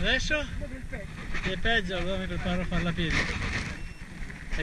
adesso? Che è peggio, allora mi preparo a farla a piedi.